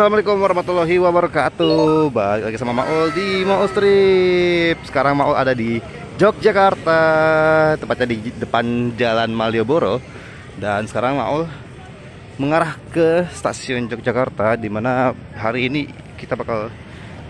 Assalamualaikum warahmatullahi wabarakatuh. Balik lagi sama Maul di Maul Strip. Sekarang Maul ada di Yogyakarta Tepatnya di depan Jalan Malioboro. Dan sekarang Maul mengarah ke stasiun Yogyakarta Di mana hari ini kita bakal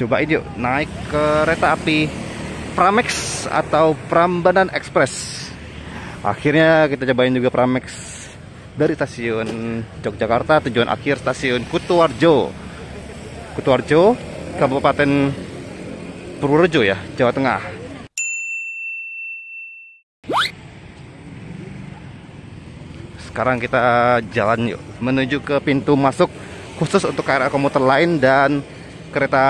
cobain yuk Naik kereta api Pramex atau Prambanan Express. Akhirnya kita cobain juga Pramex dari stasiun Yogyakarta tujuan akhir stasiun Kutuarjo. Kutuarjo Kabupaten Purworejo ya Jawa Tengah. Sekarang kita jalan yuk menuju ke pintu masuk khusus untuk KRL komuter lain dan kereta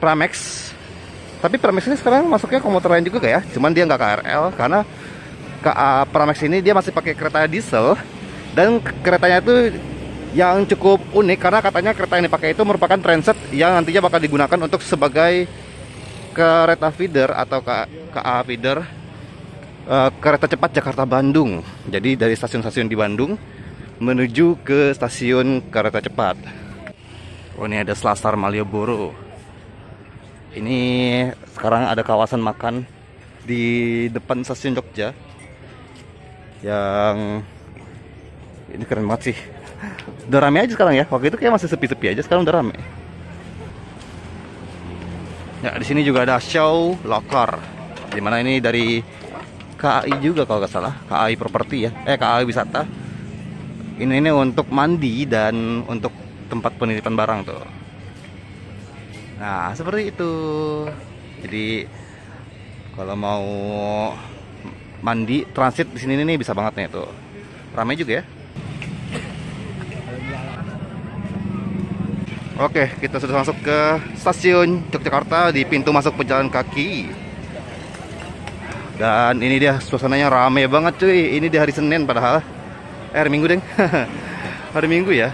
Pramex. Tapi Pramex ini sekarang masuknya komuter lain juga ya? Cuman dia nggak KRL karena KA Pramex ini dia masih pakai kereta diesel dan keretanya itu yang cukup unik karena katanya kereta yang dipakai itu merupakan transit yang nantinya bakal digunakan untuk sebagai kereta feeder atau KA feeder uh, kereta cepat Jakarta Bandung. Jadi dari stasiun-stasiun di Bandung menuju ke stasiun kereta cepat. Oh ini ada Selasar Malioboro. Ini sekarang ada kawasan makan di depan stasiun Jogja yang ini keren banget sih. Udah rame aja sekarang ya. Waktu itu kayak masih sepi-sepi aja sekarang udah rame. Ya di sini juga ada show locker di mana ini dari KAI juga kalau nggak salah. KAI properti ya. Eh KAI wisata. Ini ini untuk mandi dan untuk tempat penitipan barang tuh. Nah seperti itu. Jadi kalau mau mandi transit di sini nih bisa banget nih tuh ramai juga ya Oke, kita sudah masuk ke stasiun Yogyakarta di pintu masuk pejalan kaki. Dan ini dia suasananya ramai banget cuy. Ini di hari Senin padahal. Eh, hari Minggu deng. hari Minggu ya.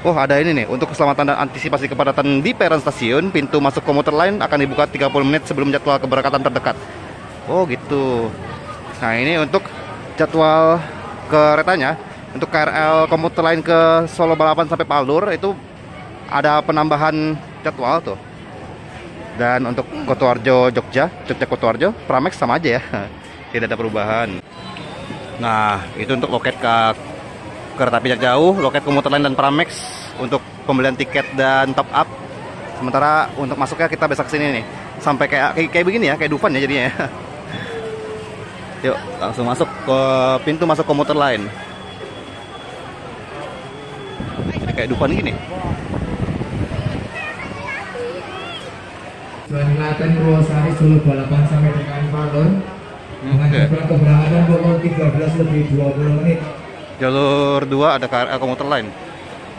Oh, ada ini nih untuk keselamatan dan antisipasi kepadatan di peron stasiun, pintu masuk komuter lain akan dibuka 30 menit sebelum jadwal keberangkatan terdekat. Oh gitu. Nah ini untuk jadwal keretanya untuk KRL komuter lain ke Solo Balapan sampai Palur itu ada penambahan jadwal tuh. Dan untuk Kotuarjo Jogja, Jogja Kotuarjo, Pramex sama aja ya. Tidak ada perubahan. Nah, itu untuk loket ke kereta api jauh, loket komuter lain dan Pramex untuk pembelian tiket dan top up. Sementara untuk masuknya kita besok sini nih. Sampai kayak kayak, kayak begini ya, kayak Dufan ya jadinya ya. Yuk, langsung masuk ke pintu masuk komuter lain. Jadi kayak Dufan gini. Tuan Klaten Purwosari Solo balapan sampai dengan Palon dengan Oke. jumlah keberangkatan pukul 13 lebih 20 menit. Jalur 2 ada KRL komuter lain.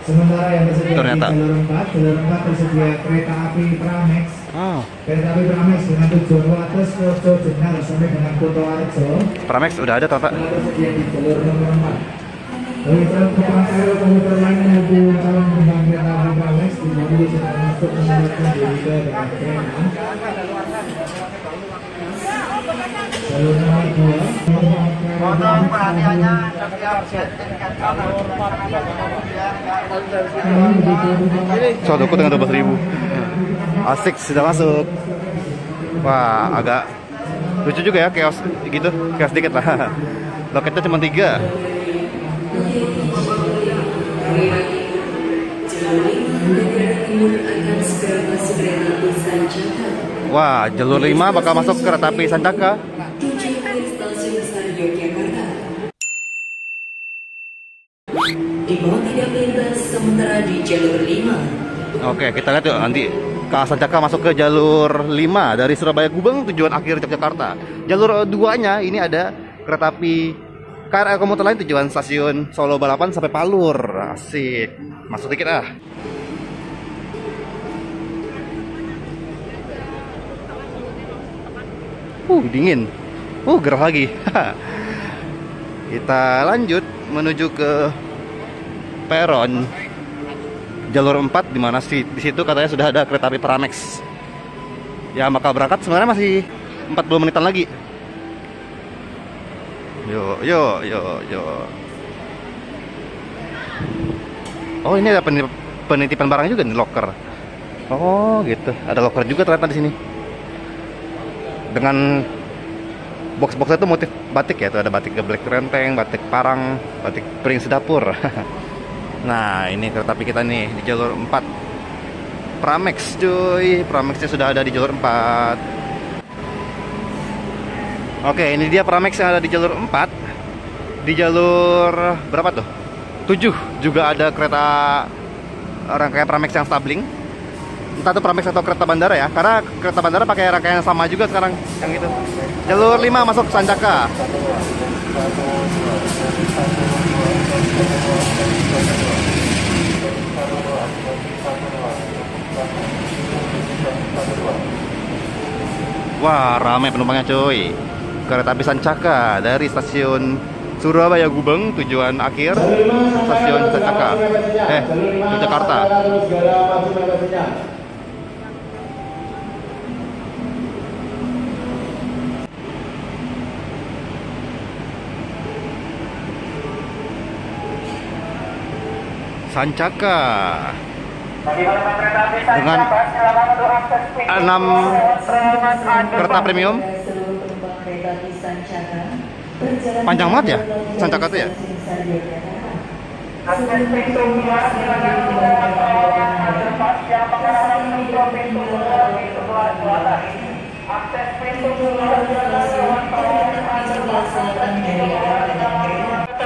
Sementara yang tersedia Ternyata. di jalur 4, jalur 4 tersedia kereta api Pramex, Oh, kereta api Pramex dengan tujuan Wates, Wojo, Jenar sampai dengan Kota Arjo, Pramex udah ada ternyata. telah tersedia di jalur nomor 4. Bagi calon penumpang KRL komuter lain maupun calon penumpang kereta api Pramex dimandu sedang untuk menyeberangkan diri ke dengan kereta. Jalur nomor 2, penumpang KRL Pramex Sodoku dengan 12 ribu. Asik sudah masuk. Wah agak lucu juga ya chaos gitu. Chaos dikit lah. Loketnya cuma tiga. Wah jalur 5 bakal masuk kereta api Sancaka Di bawah tidak sementara di jalur 5 Oke kita lihat yuk. Nanti ke Sancaka masuk ke jalur 5 dari Surabaya Gubeng tujuan akhir Yogyakarta. Jalur 2 nya ini ada kereta api KRL komuter lain tujuan stasiun Solo Balapan sampai Palur. Asik. Masuk dikit ah. Uh, dingin. Uh, gerah lagi. Kita lanjut menuju ke peron jalur 4 di mana sih di situ katanya sudah ada kereta api Pramex. Ya, maka berangkat sebenarnya masih 40 menitan lagi. Yo, yo, yo, yo. Oh ini ada penitip- penitipan barang juga nih locker. Oh gitu, ada locker juga ternyata di sini. Dengan box-boxnya itu motif batik ya, tuh ada batik geblek renteng, batik parang, batik piring sedapur. nah ini kereta api kita nih di jalur 4 Pramex cuy, Pramexnya sudah ada di jalur 4 Oke, ini dia Pramex yang ada di jalur 4 Di jalur berapa tuh? 7 juga ada kereta rangkaian Pramex yang stabling Entah itu Pramex atau kereta bandara ya. Karena kereta bandara pakai rangkaian yang sama juga sekarang Yang itu Jalur 5 masuk Sancaka Wah, ramai penumpangnya cuy. Kereta api Sancaka dari stasiun Surabaya Gubeng tujuan akhir stasiun Sancaka. Eh, masuk bagasinya. Sancaka. Dengan enam kereta premium. Panjang banget ya, Sancaka tuh ya?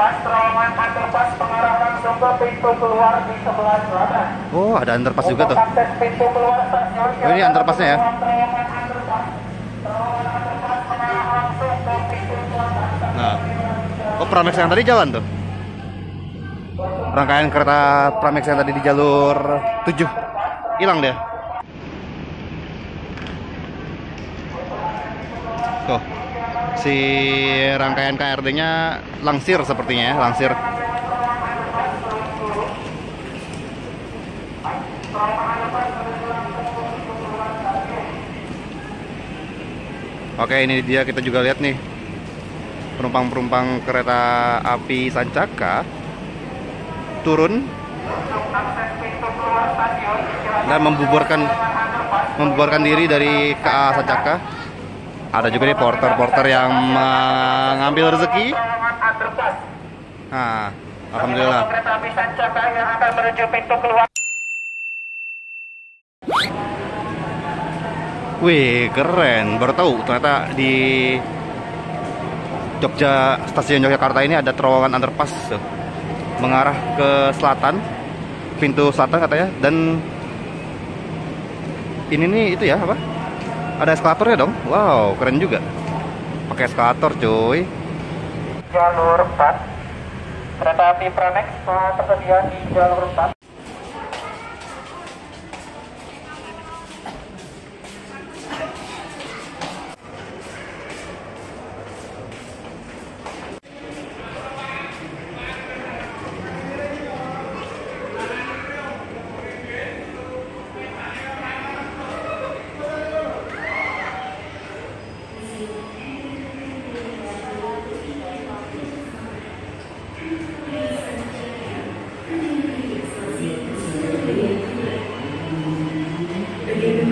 Underpass, terowongan underpass langsung ke pintu keluar di sebelah selatan. Oh, ada underpass juga tuh. Akses pintu keluar stasiun. Oh, ini underpassnya ya? Terowongan underpass. Terowongan underpass pengarah langsung ke pintu selatan. Nah. Oh, Pramex yang tadi jalan tuh. Rangkaian kereta Pramex yang tadi di jalur 7 hilang dia. Tuh. Si rangkaian KRD-nya langsir sepertinya ya, langsir. Oke, ini dia kita juga lihat nih penumpang-penumpang kereta api Sancaka turun dan membuburkan membubarkan diri dari KA Sancaka. Ada juga nih porter-porter yang mengambil rezeki. Nah, alhamdulillah. Wih, keren. Baru tahu ternyata di Jogja stasiun Yogyakarta ini ada terowongan underpass mengarah ke selatan, pintu selatan katanya dan ini nih itu ya apa? Ada eskalatornya dong. Wow, keren juga. Pakai eskalator, cuy. Jalur 4. Kereta api Pranex telah tersedia di jalur 4.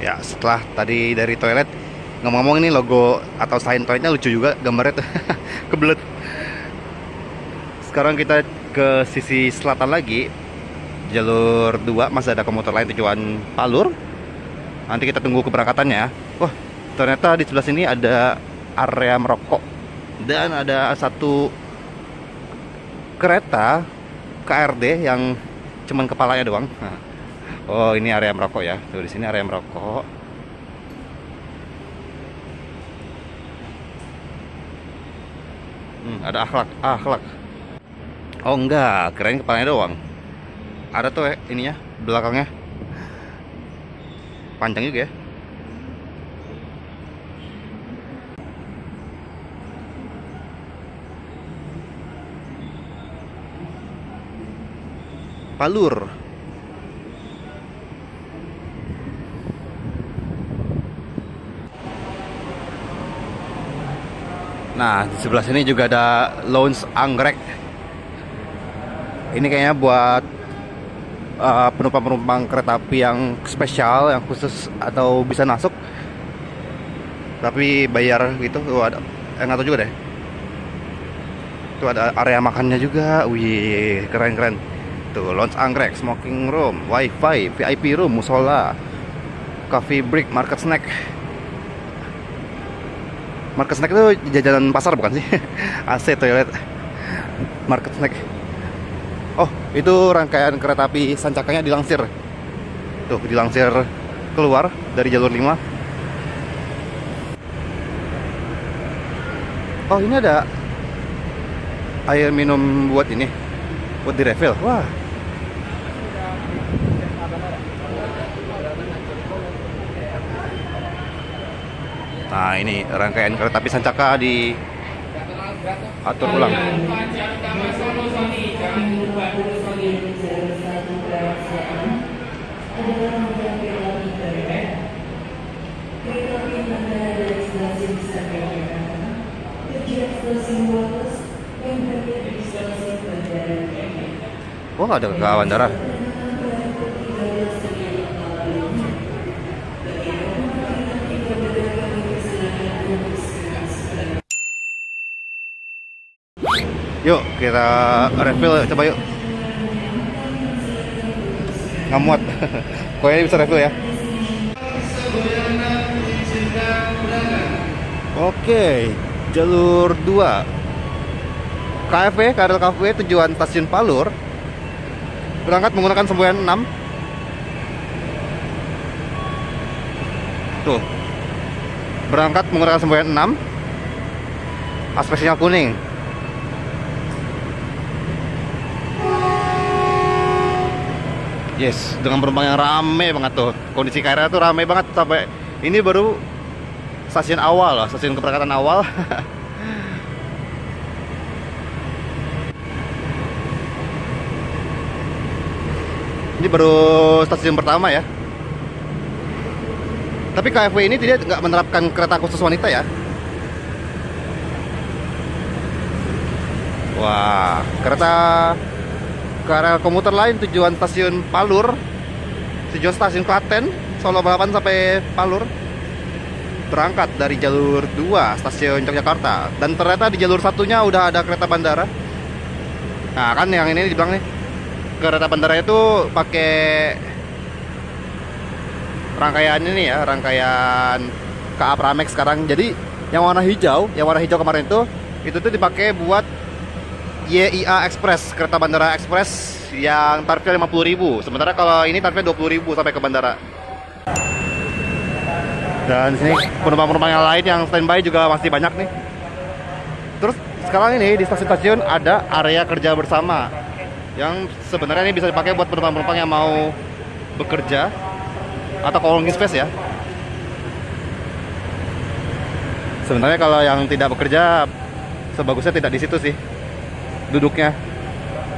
Ya, setelah tadi dari toilet, ngomong-ngomong ini logo atau sign toiletnya lucu juga gambarnya tuh, kebelet. Sekarang kita ke sisi selatan lagi, jalur 2 masih ada komuter lain tujuan Palur. Nanti kita tunggu keberangkatannya. Wah, ternyata di sebelah sini ada area merokok dan ada satu kereta KRD yang cuman kepalanya doang. Nah. Oh, ini area merokok ya. Tuh di sini area merokok. Hmm, ada akhlak, akhlak. Oh enggak, kirain kepalanya doang. Ada tuh ya, ininya, belakangnya. Panjang juga ya. Palur. Nah, di sebelah sini juga ada lounge anggrek. Ini kayaknya buat uh, penumpang-penumpang kereta api yang spesial, yang khusus atau bisa masuk. Tapi bayar gitu, tuh ada, eh, nggak tahu juga deh. Tuh ada area makannya juga, wih keren-keren. Tuh lounge anggrek, smoking room, wifi, VIP room, musola, coffee break, market snack. Market snack itu jajanan pasar bukan sih? AC toilet. Market snack. Oh, itu rangkaian kereta api Sancakanya dilangsir. Tuh, dilangsir keluar dari jalur 5. Oh, ini ada air minum buat ini. Buat di refill. Wah. Nah, ini rangkaian kereta api Sancaka di atur ulang. Oh, ada ke bandara. Yuk kita refill coba yuk. Nggak muat. Kayaknya bisa refill ya. Oke, jalur 2 KFW, KRL KFW tujuan stasiun Palur Berangkat menggunakan semboyan 6 Tuh Berangkat menggunakan semboyan 6 Aspek sinyal kuning Yes, dengan penumpang yang rame banget tuh. Kondisi KRL tuh rame banget sampai ini baru stasiun awal loh, stasiun keberangkatan awal. ini baru stasiun pertama ya. Tapi KFW ini tidak nggak menerapkan kereta khusus wanita ya. Wah, kereta KRL komuter lain tujuan stasiun Palur, tujuan stasiun Klaten, Solo Balapan sampai Palur berangkat dari jalur 2 stasiun Yogyakarta dan ternyata di jalur satunya udah ada kereta bandara. Nah kan yang ini dibilang nih kereta bandara itu pakai rangkaian ini ya rangkaian KA Pramex sekarang. Jadi yang warna hijau, yang warna hijau kemarin itu itu tuh dipakai buat YIA Express, kereta bandara Express yang tarifnya 50.000. Sementara kalau ini tarifnya 20.000 sampai ke bandara. Dan sini penumpang-penumpang yang lain yang standby juga masih banyak nih. Terus sekarang ini di stasiun-stasiun ada area kerja bersama yang sebenarnya ini bisa dipakai buat penumpang-penumpang yang mau bekerja atau co-working space ya. Sebenarnya kalau yang tidak bekerja sebagusnya tidak di situ sih duduknya.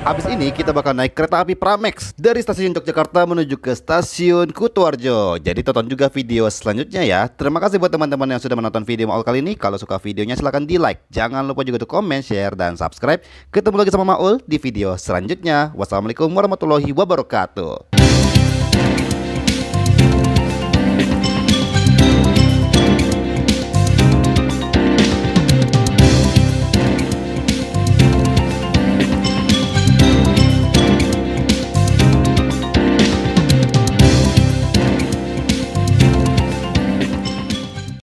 Habis ini kita bakal naik kereta api Pramex dari stasiun Yogyakarta menuju ke stasiun Kutoarjo. Jadi tonton juga video selanjutnya ya. Terima kasih buat teman-teman yang sudah menonton video Maul kali ini. Kalau suka videonya silahkan di like. Jangan lupa juga untuk komen, share, dan subscribe. Ketemu lagi sama Maul di video selanjutnya. Wassalamualaikum warahmatullahi wabarakatuh.